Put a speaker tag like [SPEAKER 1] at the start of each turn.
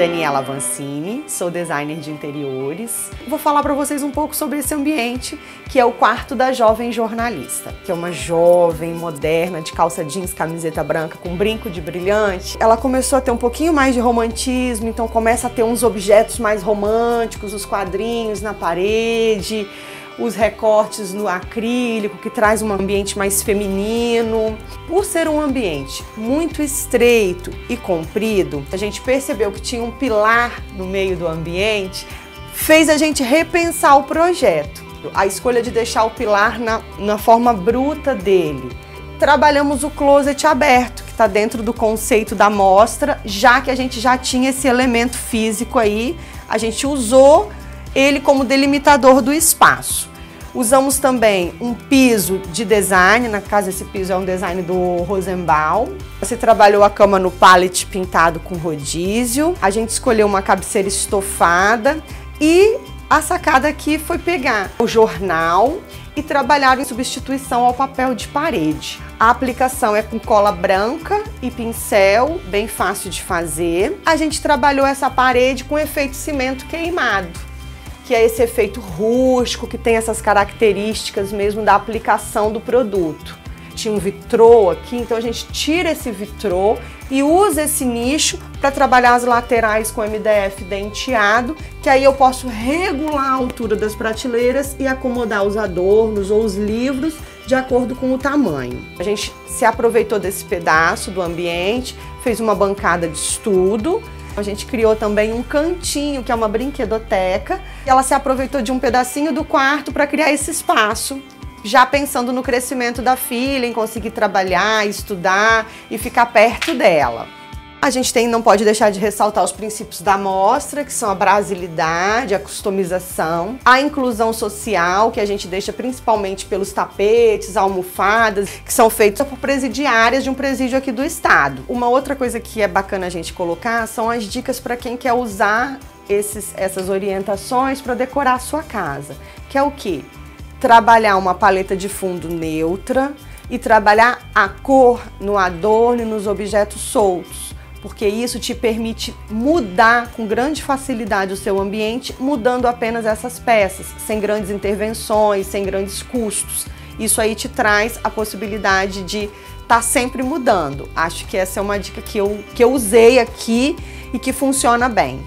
[SPEAKER 1] Daniela Vancini, sou designer de interiores. Vou falar para vocês um pouco sobre esse ambiente, que é o quarto da jovem jornalista, que é uma jovem moderna de calça jeans, camiseta branca com brinco de brilhante. Ela começou a ter um pouquinho mais de romantismo, então começa a ter uns objetos mais românticos, os quadrinhos na parede, os recortes no acrílico, que traz um ambiente mais feminino. Por ser um ambiente muito estreito e comprido, a gente percebeu que tinha um pilar no meio do ambiente, fez a gente repensar o projeto. A escolha de deixar o pilar na, na forma bruta dele. Trabalhamos o closet aberto, que está dentro do conceito da mostra, já que a gente já tinha esse elemento físico aí, a gente usou ele como delimitador do espaço. Usamos também um piso de design, na casa esse piso é um design do Rosenbaum. Você trabalhou a cama no pallet pintado com rodízio. A gente escolheu uma cabeceira estofada e a sacada aqui foi pegar o jornal e trabalhar em substituição ao papel de parede. A aplicação é com cola branca e pincel, bem fácil de fazer. A gente trabalhou essa parede com efeito cimento queimado que é esse efeito rústico, que tem essas características mesmo da aplicação do produto. Tinha um vitrô aqui, então a gente tira esse vitrô e usa esse nicho para trabalhar as laterais com MDF denteado, que aí eu posso regular a altura das prateleiras e acomodar os adornos ou os livros de acordo com o tamanho. A gente se aproveitou desse pedaço do ambiente, fez uma bancada de estudo a gente criou também um cantinho, que é uma brinquedoteca. Ela se aproveitou de um pedacinho do quarto para criar esse espaço já pensando no crescimento da filha, em conseguir trabalhar, estudar e ficar perto dela. A gente tem, não pode deixar de ressaltar os princípios da mostra, que são a brasilidade, a customização, a inclusão social, que a gente deixa principalmente pelos tapetes, almofadas, que são feitos por presidiárias de um presídio aqui do estado. Uma outra coisa que é bacana a gente colocar são as dicas para quem quer usar esses, essas orientações para decorar a sua casa, que é o que? Trabalhar uma paleta de fundo neutra e trabalhar a cor no adorno e nos objetos soltos porque isso te permite mudar com grande facilidade o seu ambiente, mudando apenas essas peças, sem grandes intervenções, sem grandes custos. Isso aí te traz a possibilidade de estar tá sempre mudando. Acho que essa é uma dica que eu, que eu usei aqui e que funciona bem.